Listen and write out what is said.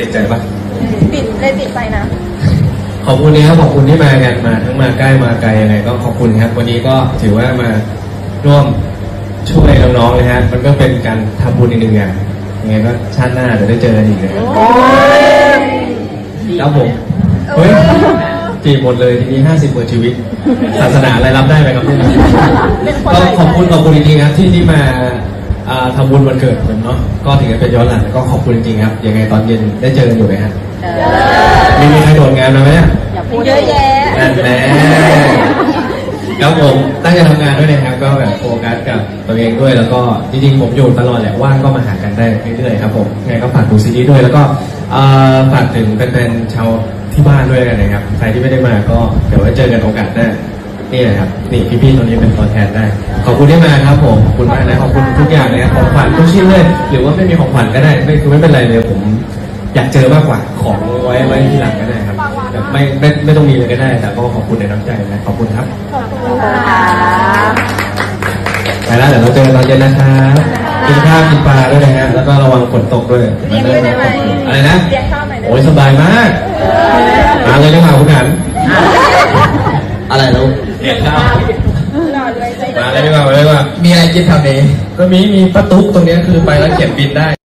ติดใจปะติดเลยติดไปนะขอบคุณนะครับขอบคุณที่มากันมาทั้งมาใกล้มาไกลยังไงก็ขอบคุณครับ วันนี้ก็ถือว่ามาร่วมช่วยน้องๆนะฮะมันก็เป็นการทำบุญอีกหนึ่งอย่างยังไงก็ชาติหน้าเดี๋ยวได้เจอกันอีกนะครับครับผมเฮ้ยจีบหมดเลยทีนี้ห้าสิบกว่าชีวิต ศาสนาอะไรรับได้ไหมครับเนี่ยก็ขอบคุณขอบคุณจริงๆครับที่ที่มาอ่า ทำบุญวันเกิดผมเนาะก็ถึงจะเป็นย้อนหลังก็ขอบคุณจริงๆครับยังไงตอนเย็นได้เจอกันอยู่ไหมฮะมีมีใครโดนงานมาไหมเนี่ยอย่าพูดเยอะแยะนั่นแหละครับผมตั้งใจทำงานด้วยนะครับ ก็แบบโฟกัสกับตัวเองด้วยแล้วก็จริงๆผมอยู่ตลอดแหละว่างก็มาหากันได้เรื่อยๆครับผมยังไงก็ฝากดูซีรีส์ด้วยแล้วก็เอ่อฝากถึงแฟนๆชาวที่บ้านด้วยกันนะครับใครที่ไม่ได้มาก็เดี๋ยวไว้เจอกันโอกาสหน้านี่นะครับนี่พี่ๆตรงนี้เป็นตัวแทนได้ ขอบคุณที่มาครับผมขอบคุณมากนะขอบคุณทุกอย่างเลยครับของขวัญทุกชิ้นเลยหรือว่าไม่มีของขวัญก็ได้ไม่คือไม่เป็นไรเลยผม อยากเจอมากกว่าของไว้ไว้ที่หลังก็ได้ครับแบบไม่ไม่ไม่ต้องมีเลยก็ได้แต่ก็ขอบคุณในน้ำใจนะขอบคุณครับขอบคุณค่ะไปแล้วเดี๋ยวเราเจอกันตอนเย็นนะครับกินข้าวกินปลาด้วยนะฮะแล้วก็ระวังฝนตกด้วยเรียกด้วยได้ไหมอะไรนะเรียกข้าวหน่อยได้ไหมโอ้ยสบายมากมาเลยได้มาคุณหันอะไรลูกเรียกข้าวรอด้วยใจ มาเลยดีกว่ามาเลยดีกว่ามีอะไรกินแถวนี้ก็มีมีประตูตรงเนี้ยคือไปแล้วเขียนบินได้